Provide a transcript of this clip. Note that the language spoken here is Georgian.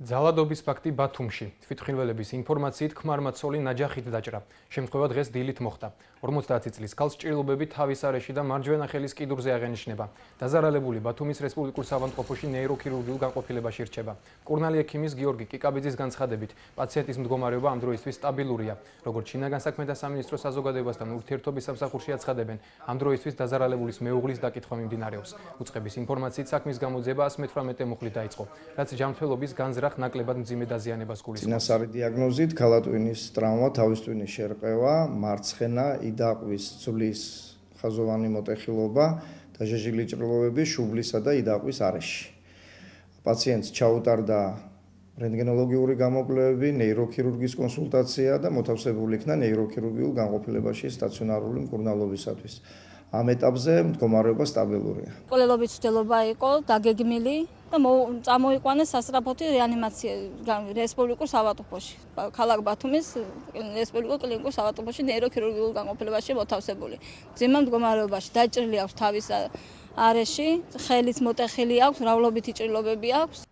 ძალადობის ფაქტი ბათუმში. თვითმხილველების ინფორმაციით ქმარმა ცოლი ნაჯახით დაჭრა. შემთხვევა დღეს დილით მოხდა. 50 წლის ქალს ჭრილობები თავის არეში და მარჯვენა ხელის კიდურზე აღენიშნება. დაზარალებული ბათუმის რესპუბლიკურ ავადმყოფოში ნეიროქირურგიულ განყოფილებაში რჩება. კურნალი ექიმის გიორგი კიკაბიძის განცხადებით, პაციენტის მდგომარეობა ამ დროისთვის სტაბილურია. როგორც ჩინაგან საქმეთა სამინისტროს საზოგადოებასთან ურთიერთობის სამსახურში აცხადებენ, ამ დროისთვის დაზარალებულის მეუღლის დაკითხვა მიმდინარეობს. უწყების ინფორმაციით საქმის გამოძიება 118 მუხლით დაიწყო, რაც ჯანმრთელობის განზრახ ნახ ნაკლებად მძიმე დაზიანებას გულისხმობს. წინასარი დიაგნოზით ქალატვინის ტრავმა, თავის ტვინის შერყევა, მარცხენა იდაყვის ძვლის ხაზოვანი მოტეხილობა და ჟეჟილი ჭრილობები შუბლისა და იდაყვის არეში. პაციენტს ჩაუტარდა რენტგენოლოგიური გამოკვლევები, ნეიროქირურგის კონსულტაცია და მოთავსებული იქნა ნეიროქირურგიულ განყოფილებაში სტაციონარული მკურნალობისათვის. ამ ეტაპზე მდგომარეობა სტაბილურია. კოლელობის ცდელობა იყო დაგეგმილი და წამოიყვანეს სასწრაფოთი რეანიმაცია რესპუბლიკურ სავატოფოში. ქალაქ ბათუმის რესპუბლიკურ კლინიკურ სავატოფოში ნეიროქირურგიულ განყოფილებაში მოთავსებული. ძიმა მდგომარეობაში დაჭრილი აქვს თავის არეში, ხელის მოტეხილი აქვს, რავლობითი ჭრილობები აქვს.